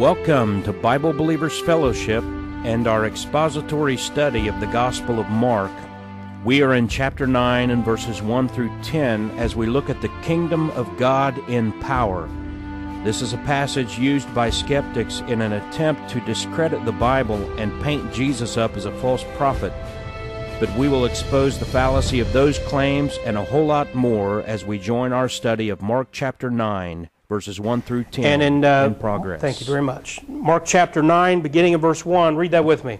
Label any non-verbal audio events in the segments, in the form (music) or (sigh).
Welcome to Bible Believers Fellowship and our expository study of the Gospel of Mark. We are in chapter 9 and verses 1 through 10 as we look at the kingdom of God in power. This is a passage used by skeptics in an attempt to discredit the Bible and paint Jesus up as a false prophet. But we will expose the fallacy of those claims and a whole lot more as we join our study of Mark chapter 9 verses 1 through 10 and in, uh, in progress. Thank you very much. Mark chapter 9, beginning of verse 1. Read that with me.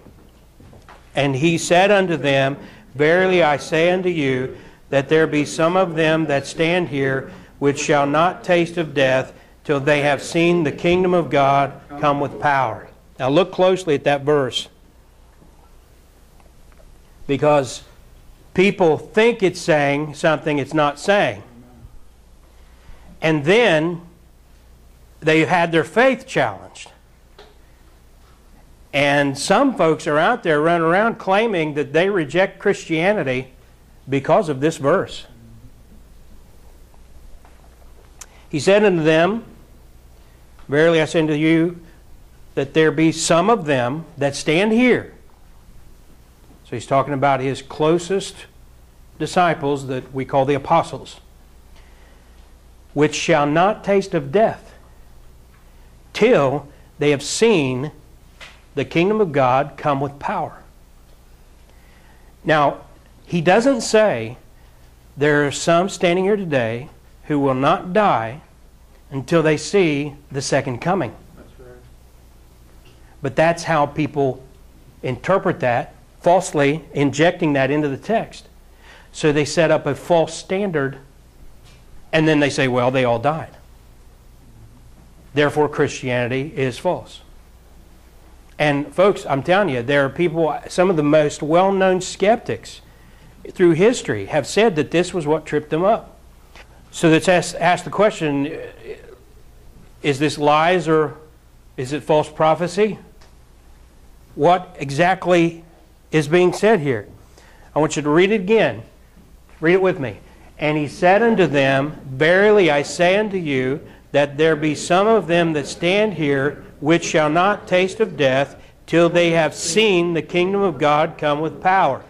And he said unto them, Verily I say unto you, that there be some of them that stand here which shall not taste of death till they have seen the kingdom of God come with power. Now look closely at that verse. Because people think it's saying something it's not saying. And then they had their faith challenged. And some folks are out there running around claiming that they reject Christianity because of this verse. He said unto them, Verily I say unto you, that there be some of them that stand here. So he's talking about his closest disciples that we call the apostles, which shall not taste of death till they have seen the kingdom of God come with power. Now, he doesn't say there are some standing here today who will not die until they see the second coming. That's right. But that's how people interpret that, falsely injecting that into the text. So they set up a false standard and then they say, well, they all died. Therefore, Christianity is false. And, folks, I'm telling you, there are people, some of the most well known skeptics through history have said that this was what tripped them up. So let's ask, ask the question is this lies or is it false prophecy? What exactly is being said here? I want you to read it again. Read it with me. And he said unto them, Verily I say unto you, that there be some of them that stand here which shall not taste of death till they have seen the kingdom of God come with power.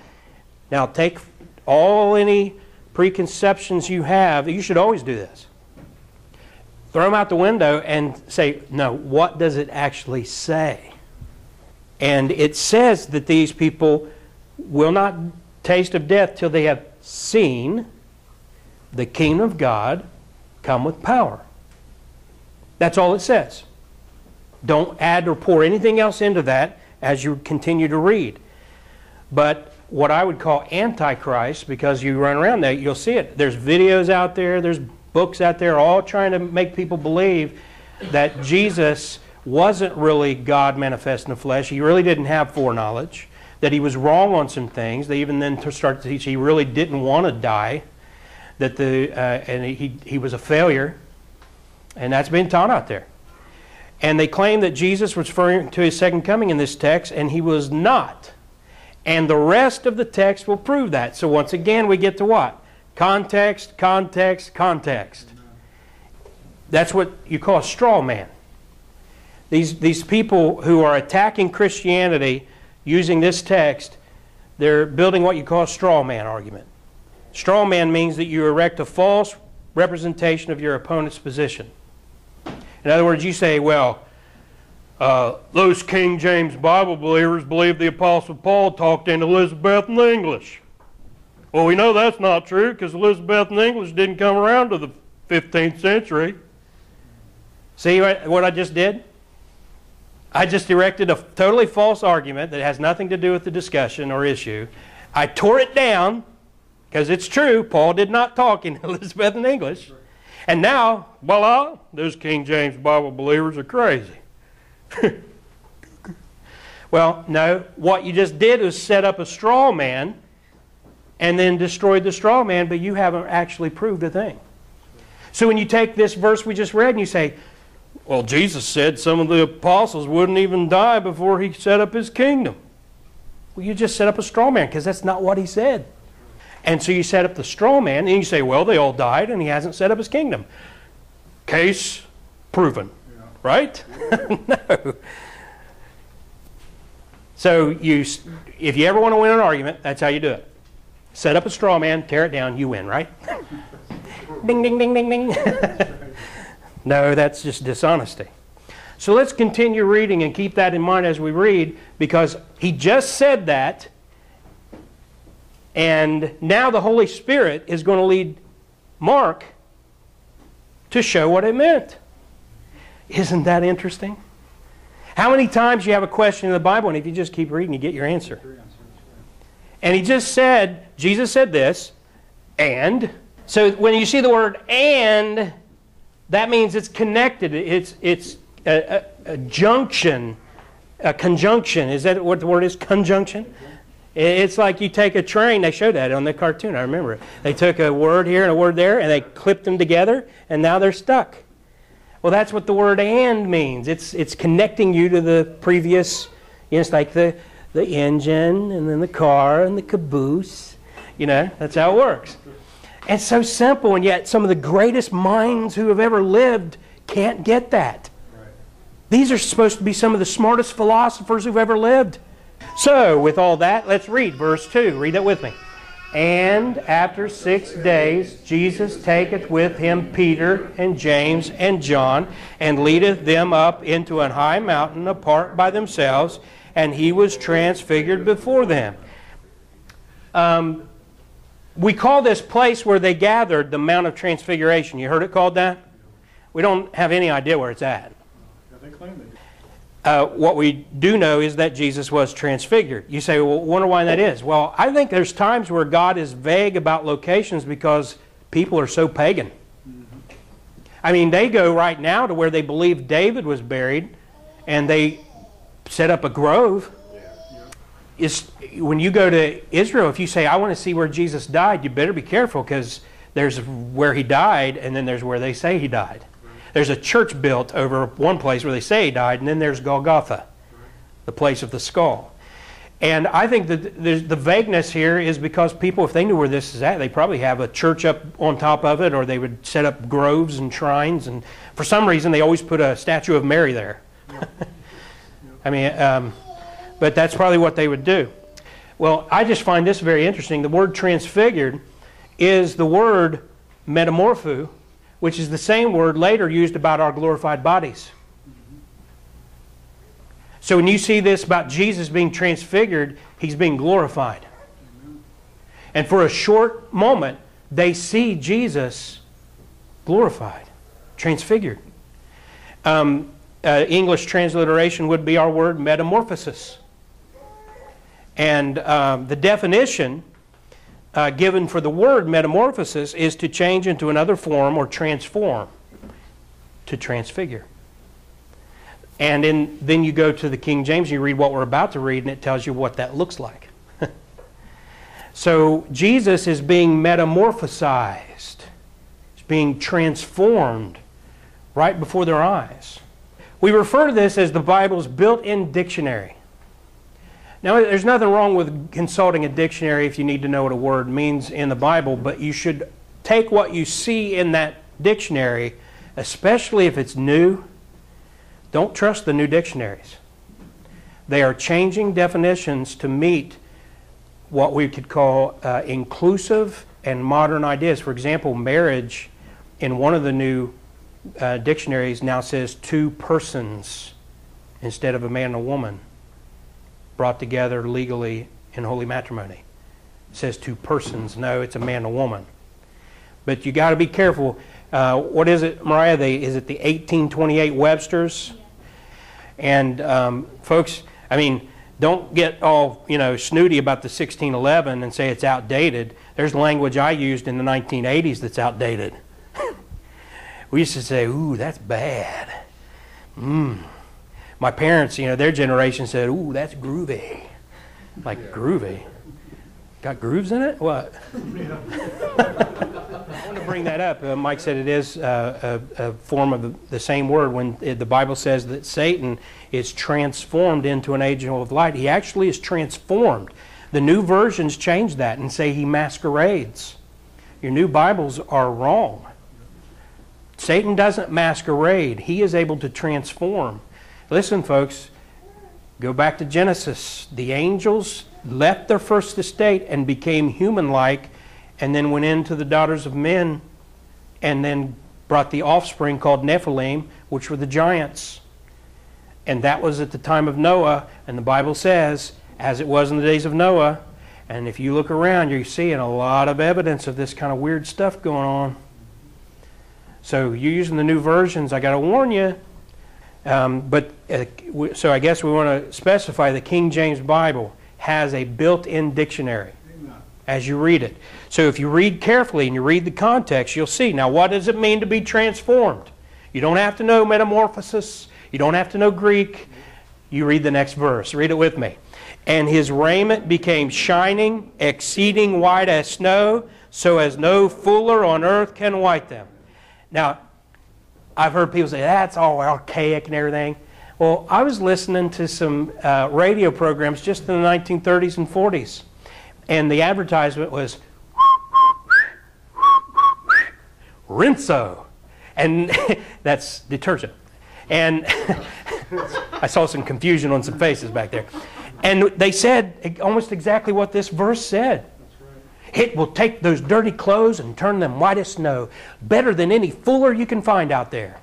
Now, take all any preconceptions you have. You should always do this. Throw them out the window and say, no, what does it actually say? And it says that these people will not taste of death till they have seen the kingdom of God come with power. That's all it says. Don't add or pour anything else into that as you continue to read. But what I would call antichrist, because you run around that, you'll see it. There's videos out there, there's books out there, all trying to make people believe that Jesus wasn't really God manifest in the flesh. He really didn't have foreknowledge. That he was wrong on some things. They even then start to teach he really didn't want to die. That the uh, and he he was a failure and that's been taught out there. And they claim that Jesus was referring to his second coming in this text, and he was not. And the rest of the text will prove that. So once again, we get to what? Context, context, context. That's what you call a straw man. These, these people who are attacking Christianity using this text, they're building what you call a straw man argument. Straw man means that you erect a false representation of your opponent's position. In other words, you say, well, uh, those King James Bible believers believe the Apostle Paul talked in Elizabethan English. Well, we know that's not true because Elizabethan English didn't come around to the 15th century. See what I just did? I just erected a totally false argument that has nothing to do with the discussion or issue. I tore it down because it's true. Paul did not talk in (laughs) Elizabethan English. And now, voila, those King James Bible believers are crazy. (laughs) well, no, what you just did was set up a straw man and then destroyed the straw man, but you haven't actually proved a thing. So when you take this verse we just read and you say, well, Jesus said some of the apostles wouldn't even die before he set up his kingdom. Well, you just set up a straw man because that's not what he said. And so you set up the straw man, and you say, well, they all died, and he hasn't set up his kingdom. Case proven. right? (laughs) no. So you, if you ever want to win an argument, that's how you do it. Set up a straw man, tear it down, you win, right? (laughs) ding, ding, ding, ding, ding. (laughs) no, that's just dishonesty. So let's continue reading and keep that in mind as we read because he just said that. And now the Holy Spirit is going to lead Mark to show what it meant. Isn't that interesting? How many times you have a question in the Bible, and if you just keep reading, you get your answer? And he just said, Jesus said this, and. So when you see the word and, that means it's connected. It's, it's a, a, a junction, a conjunction. Is that what the word is? Conjunction? It's like you take a train. They showed that on the cartoon. I remember it. They took a word here and a word there, and they clipped them together, and now they're stuck. Well, that's what the word "and" means. It's it's connecting you to the previous. You know, it's like the the engine, and then the car, and the caboose. You know, that's how it works. It's so simple, and yet some of the greatest minds who have ever lived can't get that. These are supposed to be some of the smartest philosophers who've ever lived. So, with all that, let's read verse 2. Read that with me. And after six days, Jesus taketh with him Peter and James and John, and leadeth them up into an high mountain apart by themselves, and he was transfigured before them. Um, we call this place where they gathered the Mount of Transfiguration. You heard it called that? We don't have any idea where it's at. Uh, what we do know is that Jesus was transfigured. You say, well, wonder why that is. Well, I think there's times where God is vague about locations because people are so pagan. I mean, they go right now to where they believe David was buried, and they set up a grove. It's, when you go to Israel, if you say, I want to see where Jesus died, you better be careful because there's where he died, and then there's where they say he died. There's a church built over one place where they say he died, and then there's Golgotha, the place of the skull. And I think that the vagueness here is because people, if they knew where this is at, they probably have a church up on top of it, or they would set up groves and shrines. And for some reason, they always put a statue of Mary there. (laughs) I mean, um, but that's probably what they would do. Well, I just find this very interesting. The word transfigured is the word metamorpho, which is the same word later used about our glorified bodies. So when you see this about Jesus being transfigured, he's being glorified. And for a short moment, they see Jesus glorified, transfigured. Um, uh, English transliteration would be our word metamorphosis. And um, the definition uh, given for the word metamorphosis is to change into another form or transform, to transfigure. And in, then you go to the King James, and you read what we're about to read, and it tells you what that looks like. (laughs) so Jesus is being metamorphosized, he's being transformed right before their eyes. We refer to this as the Bible's built in dictionary. Now, there's nothing wrong with consulting a dictionary if you need to know what a word means in the Bible, but you should take what you see in that dictionary, especially if it's new. Don't trust the new dictionaries. They are changing definitions to meet what we could call uh, inclusive and modern ideas. For example, marriage in one of the new uh, dictionaries now says two persons instead of a man and a woman brought together legally in holy matrimony. It says two persons. No, it's a man and a woman. But you got to be careful. Uh, what is it, Mariah? They, is it the 1828 Webster's? And um, folks, I mean, don't get all you know snooty about the 1611 and say it's outdated. There's language I used in the 1980s that's outdated. (laughs) we used to say, "Ooh, that's bad." Mmm my parents, you know, their generation said, "Ooh, that's groovy," like yeah. groovy. Got grooves in it? What? (laughs) I want to bring that up. Uh, Mike said it is uh, a, a, form of the same word when it, the Bible says that Satan is transformed into an angel of light. He actually is transformed. The new versions change that and say he masquerades. Your new Bibles are wrong. Satan doesn't masquerade, he is able to transform. Listen, folks, go back to Genesis. The angels left their first estate and became human like, and then went into the daughters of men, and then brought the offspring called Nephilim, which were the giants. And that was at the time of Noah, and the Bible says, as it was in the days of Noah. And if you look around, you're seeing a lot of evidence of this kind of weird stuff going on. So you're using the new versions. I got to warn you. Um, but uh, so I guess we want to specify the King James Bible has a built-in dictionary as you read it. So if you read carefully and you read the context, you'll see. Now, what does it mean to be transformed? You don't have to know metamorphosis. You don't have to know Greek. You read the next verse. Read it with me. And his raiment became shining, exceeding white as snow, so as no fuller on earth can white them. Now, I've heard people say that's all archaic and everything. Well, I was listening to some uh, radio programs just in the 1930s and 40s, and the advertisement was Rinso, and (laughs) that's detergent. And (laughs) I saw some confusion on some faces back there. And they said almost exactly what this verse said. It will take those dirty clothes and turn them white as snow, better than any fuller you can find out there.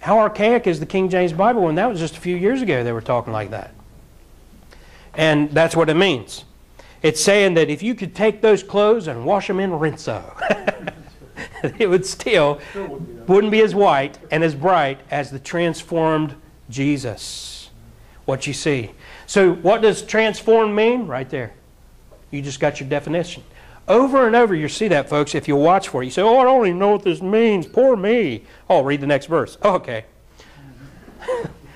How archaic is the King James Bible when that was just a few years ago they were talking like that? And that's what it means. It's saying that if you could take those clothes and wash them in rinso, (laughs) it would still wouldn't be as white and as bright as the transformed Jesus. What you see. So what does transformed mean? Right there. You just got your definition. Over and over, you see that, folks, if you watch for it. You say, Oh, I don't even know what this means. Poor me. Oh, read the next verse. Oh, (laughs) okay. (laughs)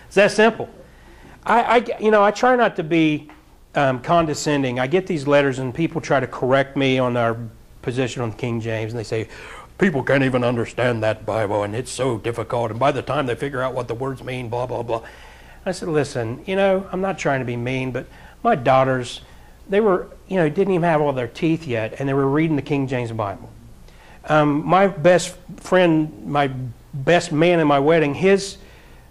it's that simple. I, I, you know, I try not to be um, condescending. I get these letters, and people try to correct me on our position on King James, and they say, People can't even understand that Bible, and it's so difficult. And by the time they figure out what the words mean, blah, blah, blah. I said, Listen, you know, I'm not trying to be mean, but my daughters, they were, you know, didn't even have all their teeth yet, and they were reading the King James Bible. Um, my best friend, my best man in my wedding, his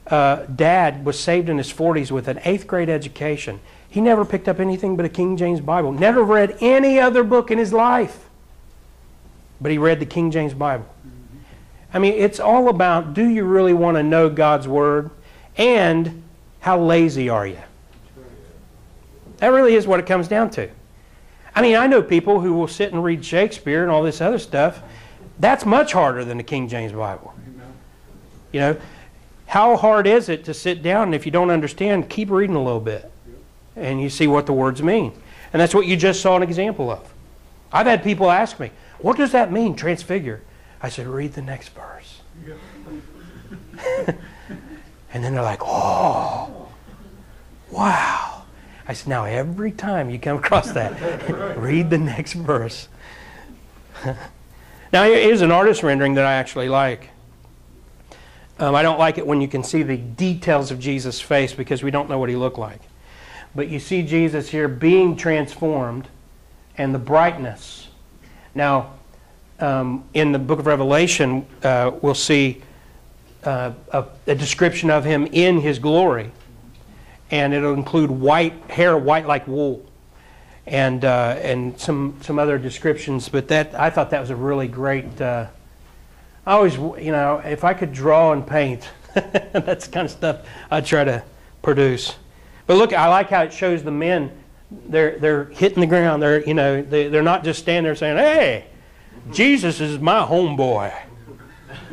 uh, dad was saved in his 40s with an eighth grade education. He never picked up anything but a King James Bible, never read any other book in his life, but he read the King James Bible. I mean, it's all about do you really want to know God's Word and how lazy are you? That really is what it comes down to. I mean, I know people who will sit and read Shakespeare and all this other stuff. That's much harder than the King James Bible. You know, how hard is it to sit down and if you don't understand, keep reading a little bit and you see what the words mean. And that's what you just saw an example of. I've had people ask me, what does that mean, transfigure? I said, read the next verse. (laughs) and then they're like, oh, wow. I said, now every time you come across that, (laughs) read the next verse. (laughs) now, here's an artist rendering that I actually like. Um, I don't like it when you can see the details of Jesus' face because we don't know what he looked like. But you see Jesus here being transformed and the brightness. Now, um, in the book of Revelation, uh, we'll see uh, a, a description of him in his glory and it'll include white hair, white like wool, and uh, and some some other descriptions. But that I thought that was a really great. Uh, I always, you know, if I could draw and paint, (laughs) that's the kind of stuff I try to produce. But look, I like how it shows the men. They're they're hitting the ground. They're you know they they're not just standing there saying, "Hey, Jesus is my homeboy."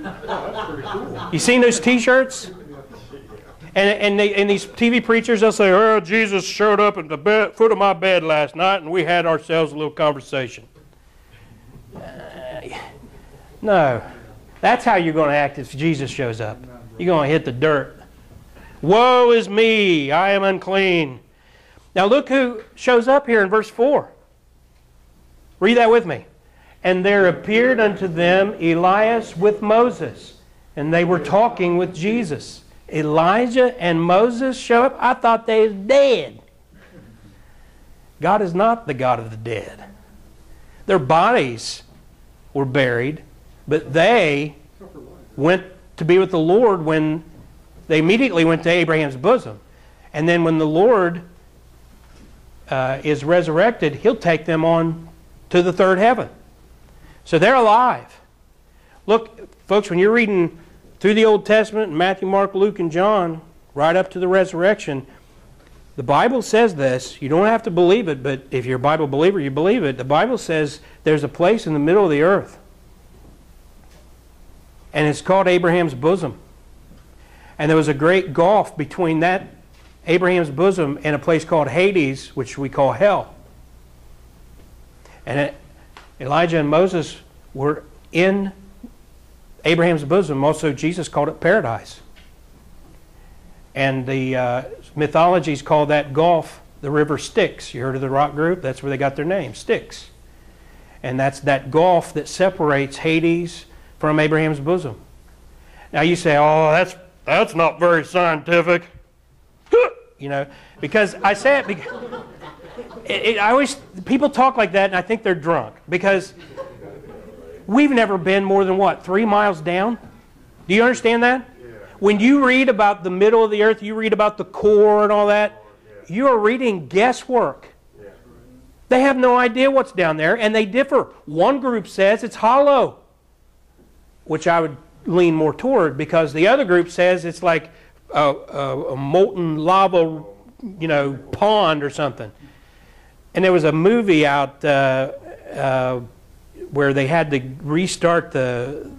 (laughs) You seen those T-shirts? And, and, they, and these TV preachers, they'll say, Oh, Jesus showed up at the bed, foot of my bed last night and we had ourselves a little conversation. Uh, no. That's how you're going to act if Jesus shows up. You're going to hit the dirt. Woe is me, I am unclean. Now look who shows up here in verse 4. Read that with me. And there appeared unto them Elias with Moses, and they were talking with Jesus. Elijah and Moses show up, I thought they was dead. God is not the God of the dead. Their bodies were buried, But they went to be with the Lord when they immediately went to Abraham's bosom. And then when the Lord uh, is resurrected, he'll take them on to the third heaven. So they're alive. Look, folks, when you're reading through the Old Testament, Matthew, Mark, Luke, and John, right up to the resurrection, the Bible says this. You don't have to believe it, but if you're a Bible believer, you believe it. The Bible says there's a place in the middle of the earth, and it's called Abraham's bosom. And there was a great gulf between that Abraham's bosom and a place called Hades, which we call hell. And it, Elijah and Moses were in Abraham's bosom. Also, Jesus called it paradise. And the uh, mythologies call that gulf the river Styx. You heard of the rock group? That's where they got their name, Styx. And that's that gulf that separates Hades from Abraham's bosom. Now you say, oh, that's, that's not very scientific. (laughs) You know, because I say it because (laughs) it, it, I always, people talk like that and I think they're drunk because we've never been more than what, three miles down? Do you understand that? When you read about the middle of the earth, you read about the core and all that, you are reading guesswork. They have no idea what's down there, and they differ. One group says it's hollow, which I would lean more toward, because the other group says it's like a, a, a molten lava, you know, pond or something. And there was a movie out uh, uh, where they had to restart the.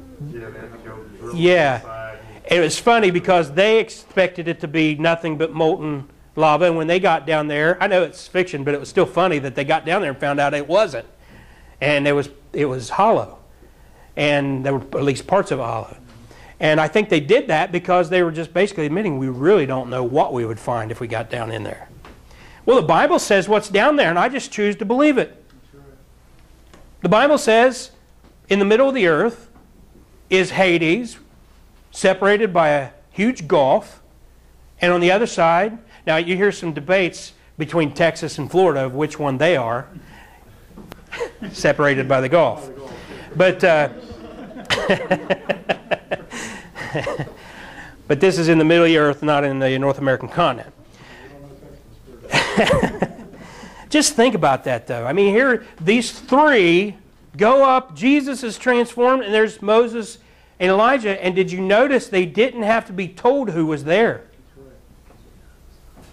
Yeah. It was funny because they expected it to be nothing but molten lava. And when they got down there, I know it's fiction, but it was still funny that they got down there and found out it wasn't. And it was, it was hollow. And there were at least parts of it hollow. And I think they did that because they were just basically admitting we really don't know what we would find if we got down in there. Well, the Bible says what's down there, and I just choose to believe it. The Bible says in the middle of the earth is Hades, separated by a huge gulf. And on the other side, now you hear some debates between Texas and Florida of which one they are, (laughs) separated by the gulf. But, uh, (laughs) but this is in the middle of the earth, not in the North American continent. (laughs) Just think about that, though. I mean, here, these three go up, Jesus is transformed, and there's Moses and Elijah. And did you notice they didn't have to be told who was there?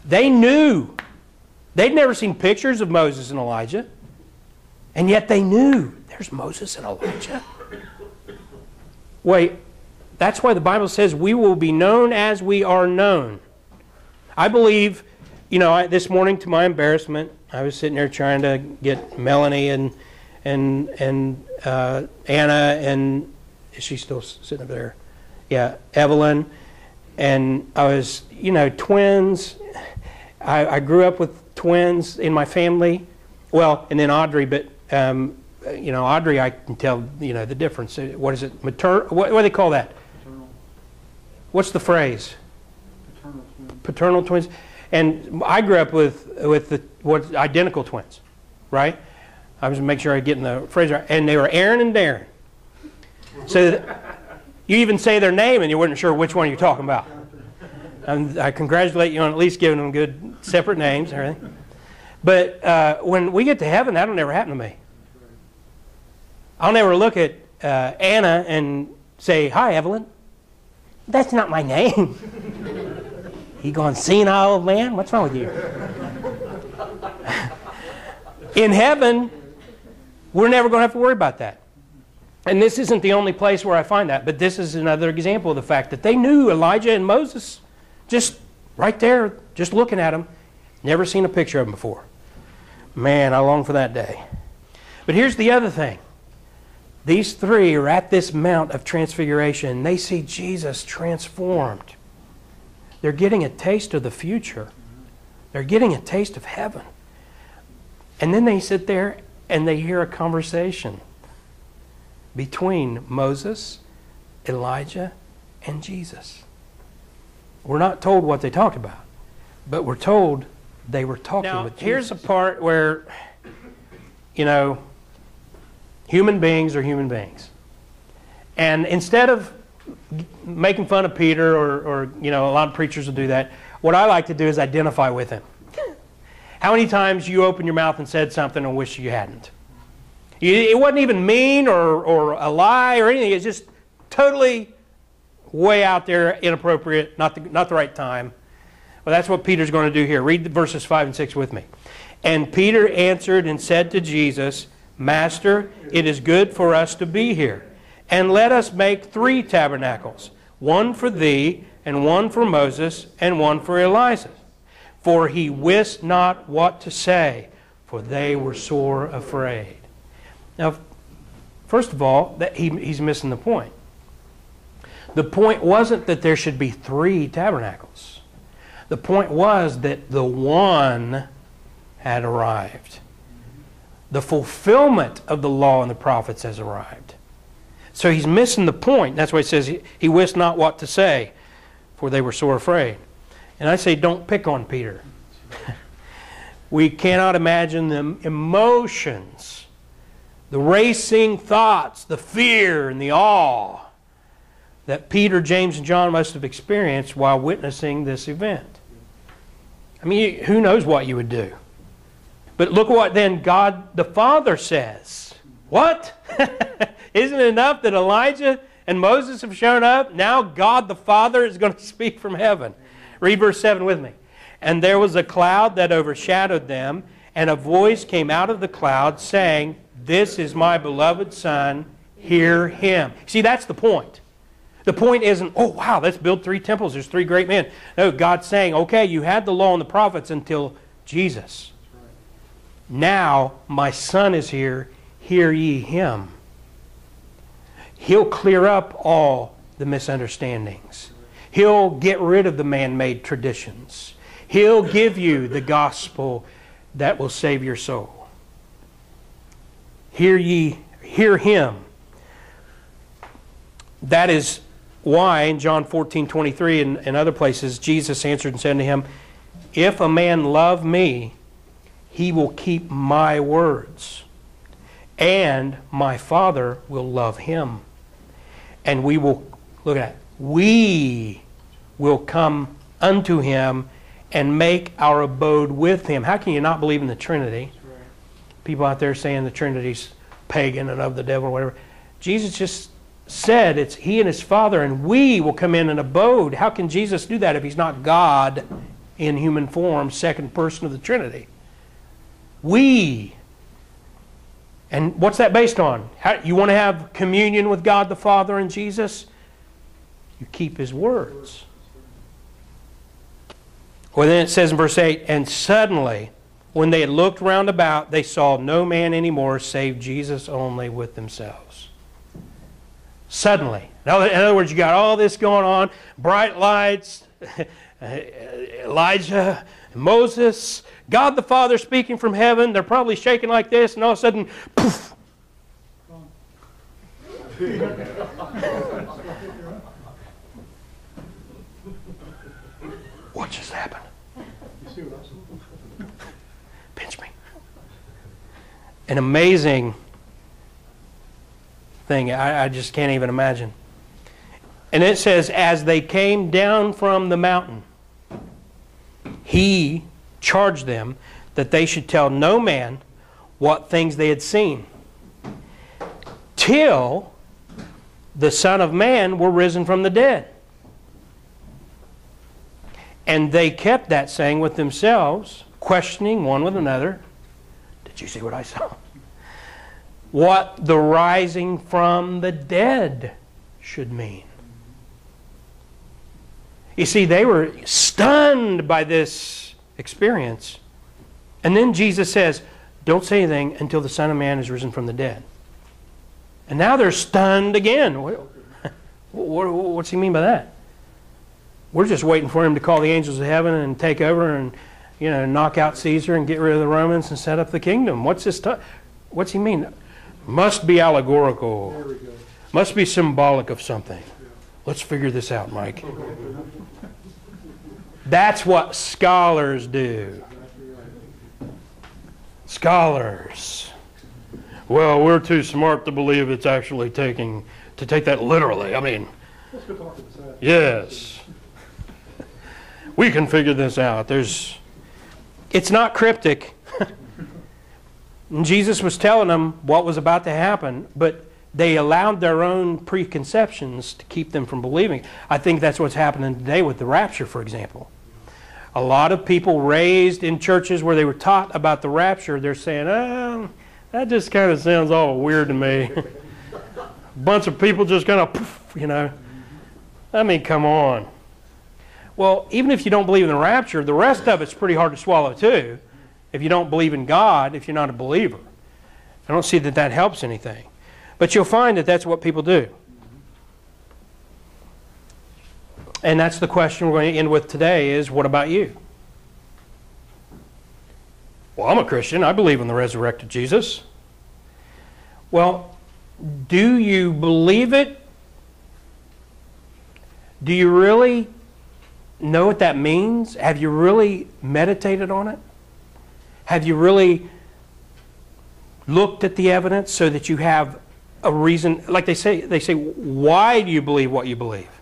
They knew. They'd never seen pictures of Moses and Elijah. And yet they knew there's Moses and Elijah. Wait, that's why the Bible says we will be known as we are known. I believe, you know, I, this morning to my embarrassment, I was sitting there trying to get Melanie and and and uh, Anna and is she still sitting up there? Yeah, Evelyn. And I was, you know, twins. I, I grew up with twins in my family. Well, and then Audrey, but um, you know, Audrey, I can tell, you know, the difference. What is it? Maternal? What, what do they call that? Paternal. What's the phrase? Paternal twin. Paternal twins. And I grew up with with the what identical twins, right? I was make sure I get in the phrase right. And they were Aaron and Darren. So you even say their name and you weren't sure which one you're talking about. And I congratulate you on at least giving them good separate names and everything. But uh, when we get to heaven, that'll never happen to me. I'll never look at uh, Anna and say, Hi, Evelyn. That's not my name. (laughs) you going senile old man? What's wrong with you? In heaven, we're never going to have to worry about that. And this isn't the only place where I find that, but this is another example of the fact that they knew Elijah and Moses just right there, just looking at them. Never seen a picture of them before. Man, I long for that day. But here's the other thing. These three are at this Mount of Transfiguration. They see Jesus transformed. They're getting a taste of the future. They're getting a taste of heaven. And then they sit there and they hear a conversation between Moses, Elijah, and Jesus. We're not told what they talked about, but we're told they were talking now, with Jesus. Here's a part where, you know, human beings are human beings. And instead of making fun of Peter, or, or you know, a lot of preachers will do that, what I like to do is identify with him. How many times you opened your mouth and said something and wish you hadn't? It wasn't even mean or, or a lie or anything. It's just totally way out there, inappropriate, not the, not the right time. Well, that's what Peter's going to do here. Read verses 5 and 6 with me. And Peter answered and said to Jesus, Master, it is good for us to be here. And let us make three tabernacles one for thee, and one for Moses, and one for Elijah. For he wist not what to say, for they were sore afraid. Now, first of all, that he, he's missing the point. The point wasn't that there should be three tabernacles. The point was that the one had arrived. The fulfillment of the law and the prophets has arrived. So he's missing the point. That's why he says he, he wist not what to say, for they were sore afraid. And I say, don't pick on Peter. (laughs) we cannot imagine the emotions, the racing thoughts, the fear, and the awe that Peter, James, and John must have experienced while witnessing this event. I mean, who knows what you would do? But look what then God the Father says. What? (laughs) Isn't it enough that Elijah and Moses have shown up? Now God the Father is going (laughs) to speak from heaven. Read verse 7 with me. And there was a cloud that overshadowed them, and a voice came out of the cloud saying, This is my beloved Son, hear him. See, that's the point. The point isn't, oh, wow, let's build three temples. There's three great men. No, God's saying, okay, you had the law and the prophets until Jesus. Now my son is here, hear ye him. He'll clear up all the misunderstandings. He'll get rid of the man made traditions. He'll give you the gospel that will save your soul. Hear ye, hear him. That is why in John 14, 23 and, and other places, Jesus answered and said to him, If a man love me, he will keep my words, and my Father will love him. And we will, look at that, we will come unto him and make our abode with him. How can you not believe in the Trinity? People out there saying the Trinity's pagan and of the devil or whatever. Jesus just said it's he and his Father, and we will come in and abode. How can Jesus do that if he's not God in human form, second person of the Trinity? We. And what's that based on? How, you want to have communion with God the Father and Jesus? You keep his words. Well, then it says in verse 8, and suddenly, when they had looked round about, they saw no man anymore save Jesus only with themselves. Suddenly. In other words, you got all this going on bright lights, (laughs) Elijah, Moses, God the Father speaking from heaven. They're probably shaking like this, and all of a sudden, poof. what just happened? Pinch me. An amazing thing. I, I just can't even imagine. And it says, as they came down from the mountain, he charged them that they should tell no man what things they had seen till the Son of Man were risen from the dead. And they kept that saying with themselves, questioning one with another. Did you see what I saw? What the rising from the dead should mean. You see, they were stunned by this experience. And then Jesus says, Don't say anything until the Son of Man is risen from the dead. And now they're stunned again. What's he mean by that? We're just waiting for him to call the angels of heaven and take over and you know knock out Caesar and get rid of the Romans and set up the kingdom. What's this? T- what's he mean? Must be allegorical. Must be symbolic of something. Let's figure this out, Mike. (laughs) That's what scholars do. Scholars. Well, we're too smart to believe it's actually taking to take that literally. I mean, yes. We can figure this out. There's it's not cryptic. (laughs) Jesus was telling them what was about to happen, but they allowed their own preconceptions to keep them from believing. I think that's what's happening today with the rapture, for example. A lot of people raised in churches where they were taught about the rapture, they're saying, oh, that just kind of sounds all weird to me. A (laughs) bunch of people just kind of, you know. I mean, come on. Well, even if you don't believe in the rapture, the rest of it's pretty hard to swallow too. If you don't believe in God, if you're not a believer, I don't see that that helps anything. But you'll find that that's what people do. And that's the question we're going to end with today is what about you? Well, I'm a Christian. I believe in the resurrected Jesus. Well, do you believe it? Do you really know what that means? Have you really meditated on it? Have you really looked at the evidence so that you have a reason like they say they say why do you believe what you believe?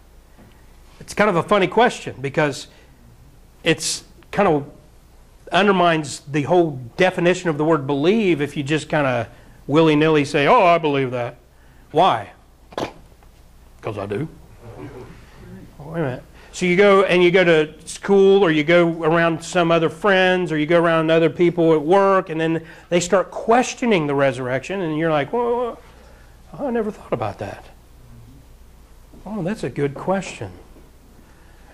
It's kind of a funny question because it's kind of undermines the whole definition of the word believe if you just kind of willy-nilly say, "Oh, I believe that." Why? Because I do. Wait a minute. So you go and you go to school or you go around some other friends or you go around other people at work and then they start questioning the resurrection and you're like, well, I never thought about that. Oh, that's a good question.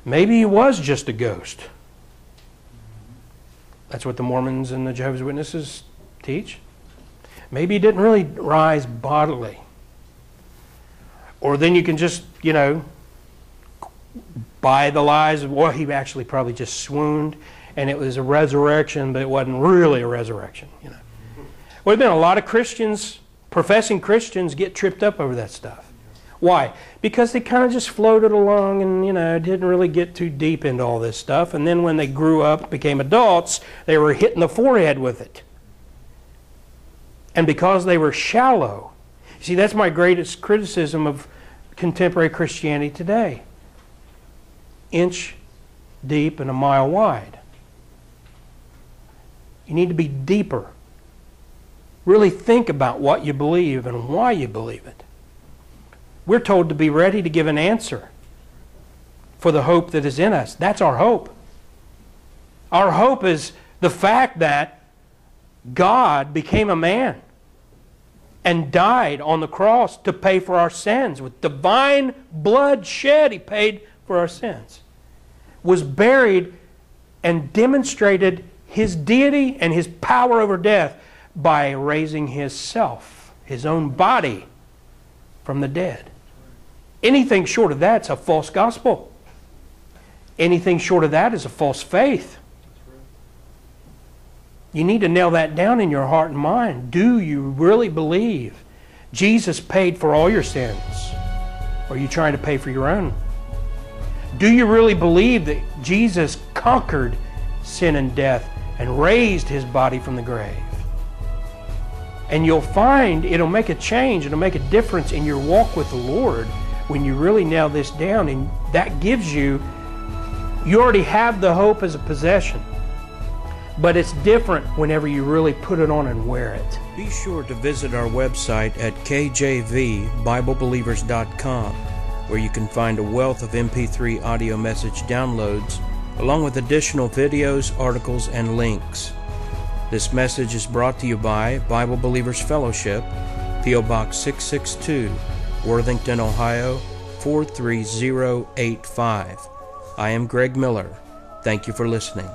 Maybe he was just a ghost. That's what the Mormons and the Jehovah's Witnesses teach. Maybe he didn't really rise bodily. Or then you can just, you know, buy the lies of, well, he actually probably just swooned and it was a resurrection, but it wasn't really a resurrection, you know. Well, there have been a lot of Christians, professing Christians, get tripped up over that stuff. Why? Because they kind of just floated along and, you know, didn't really get too deep into all this stuff. And then when they grew up, became adults, they were hitting the forehead with it. And because they were shallow, see, that's my greatest criticism of contemporary Christianity today inch deep and a mile wide. You need to be deeper. Really think about what you believe and why you believe it. We're told to be ready to give an answer for the hope that is in us. That's our hope. Our hope is the fact that God became a man and died on the cross to pay for our sins. With divine blood shed, He paid for our sins. Was buried and demonstrated His deity and His power over death by raising His self, His own body, from the dead. Anything short of that's a false gospel. Anything short of that is a false faith. You need to nail that down in your heart and mind. Do you really believe Jesus paid for all your sins? Or are you trying to pay for your own? Do you really believe that Jesus conquered sin and death and raised his body from the grave? And you'll find it'll make a change, it'll make a difference in your walk with the Lord when you really nail this down. And that gives you, you already have the hope as a possession. But it's different whenever you really put it on and wear it. Be sure to visit our website at kjvbiblebelievers.com, where you can find a wealth of MP3 audio message downloads, along with additional videos, articles, and links. This message is brought to you by Bible Believers Fellowship, P.O. Box 662, Worthington, Ohio 43085. I am Greg Miller. Thank you for listening.